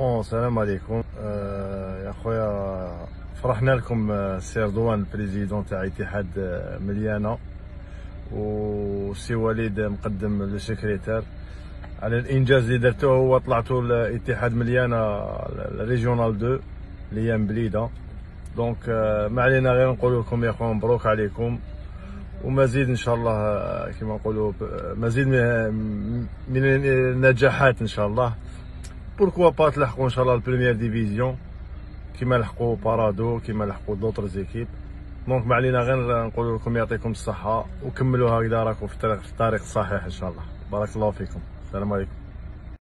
Bon السلام عليكم. آه يا خويا فرحنا لكم آه، سي رضوان ال président تاع اتحاد آه، مليانه وسي وليد مقدم le secrétaire على الإنجاز اللي درتوه هو طلعتوا الاتحاد مليانه régionale 2 اللي هي مبليدة. donc آه، ما علينا غير نقول لكم يا خويا مبروك عليكم. ومزيد إن شاء الله آه، كما نقولوا مزيد من النجاحات إن شاء الله. pourquoi pas تلحقوا ان شاء الله ال première division كيما لحقوا بارادو كيما لحقوا d'autres équipes donc ما علينا غير نقول لكم يعطيكم الصحه وكملوا هكذا راكم في الطريق الصحيح ان شاء الله بارك الله فيكم السلام عليكم